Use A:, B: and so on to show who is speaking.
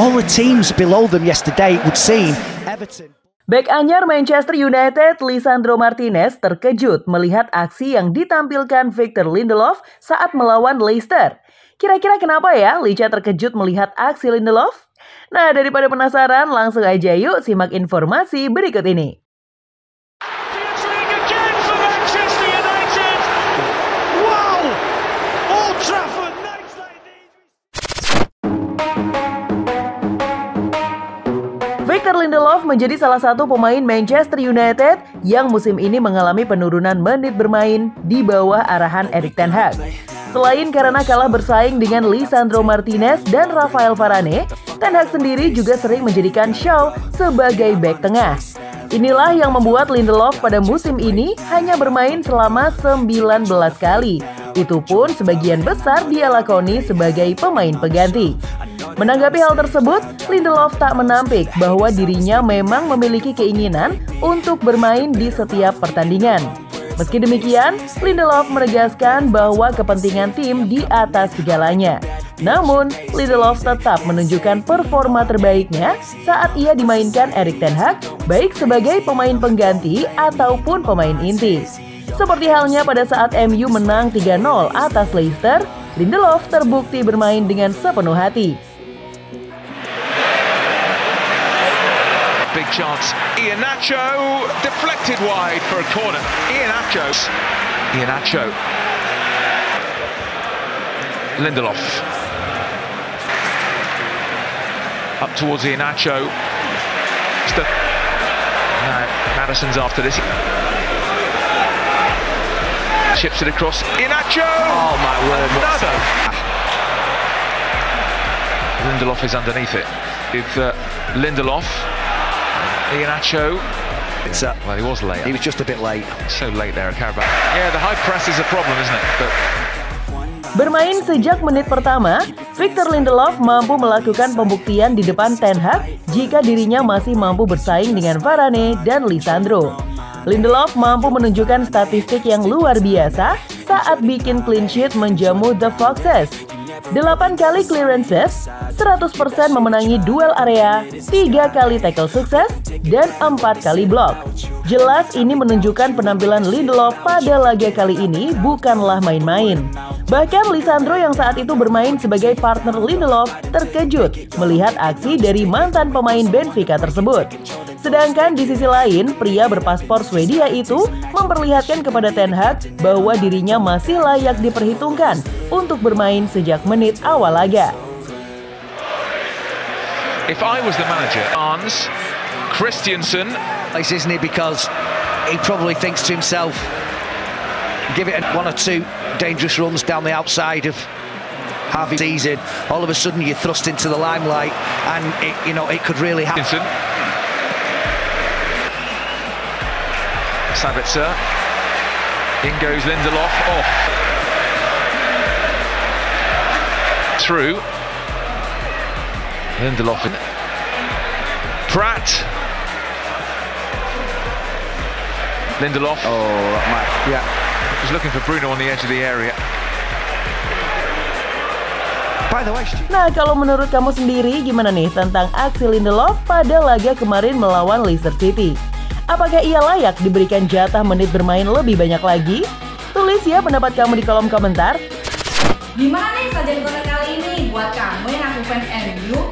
A: All the teams below them yesterday would seem Everton.
B: Back anyar Manchester United, Lisandro Martinez terkejut melihat aksi yang ditampilkan Victor Lindelof saat melawan Leicester. Kira-kira kenapa ya Licha terkejut melihat aksi Lindelof? Nah, daripada penasaran, langsung aja yuk simak informasi berikut ini. Lindelof menjadi salah satu pemain Manchester United yang musim ini mengalami penurunan menit bermain di bawah arahan Erik ten Hag. Selain karena kalah bersaing dengan Lisandro Martinez dan Rafael Varane, Ten Hag sendiri juga sering menjadikan Shaw sebagai back tengah. Inilah yang membuat Lindelof pada musim ini hanya bermain selama 19 kali. Itu pun sebagian besar dia lakoni sebagai pemain pengganti. Menanggapi hal tersebut, Lindelof tak menampik bahwa dirinya memang memiliki keinginan untuk bermain di setiap pertandingan. Meski demikian, Lindelof menegaskan bahwa kepentingan tim di atas segalanya. Namun, Lindelof tetap menunjukkan performa terbaiknya saat ia dimainkan Erik ten Hag, baik sebagai pemain pengganti ataupun pemain inti. Seperti halnya pada saat MU menang 3-0 atas Leicester, Lindelof terbukti bermain dengan sepenuh hati.
C: Big chance. Ian Nacho deflected wide for a corner. Ian Nacho. Ian Lindelof. Up towards Ian Nacho. No, Madison's after this. Chips it across. Inacho!
A: Oh my word,
C: Another! Lindelof is underneath it. With uh, Lindelof. Ianacho.
A: It's uh,
C: Well, he was late.
A: he was just a bit late.
C: So late there, Carabao. Yeah, the high press is a problem, isn't it? But
B: Bermain sejak menit pertama, Victor Lindelof mampu melakukan pembuktian di depan Ten Hag jika dirinya masih mampu bersaing dengan Varane dan Lisandro. Lindelof mampu menunjukkan statistik yang luar biasa saat bikin clean sheet menjamu The Foxes. 8 kali clearances, 100% memenangi duel area, 3 kali tackle sukses, dan 4 kali block. Jelas ini menunjukkan penampilan Lindelof pada laga kali ini bukanlah main-main. Bahkan Lisandro yang saat itu bermain sebagai partner Lindelof terkejut melihat aksi dari mantan pemain Benfica tersebut. Sedangkan di sisi lain, pria berpaspor Swedia itu memperlihatkan kepada Ten Hag bahwa dirinya masih layak diperhitungkan untuk bermain sejak menit awal laga.
C: if I was the manager, Arns, Christiansen,
A: isn't he? Because he probably thinks to himself, give it one or two dangerous runs down the outside of Harvey season. All of a sudden, you're thrust into the limelight, and it, you know it could really happen.
C: Sabitzer. In goes Lindelof. Off. Through. Lindelof. in. Pratt. Lindelof.
A: Oh, that might, yeah.
C: Was looking for Bruno on the edge of the area.
A: By the way, Stu,
B: Nah, kalau menurut kamu sendiri gimana nih tentang aksi Lindelof pada laga kemarin melawan Leicester City? Apakah ia layak diberikan jatah menit bermain lebih banyak lagi? Tulis ya pendapat kamu di kolom komentar.
D: Gimana nih sajian kali ini buat kamu yang aku fans MU?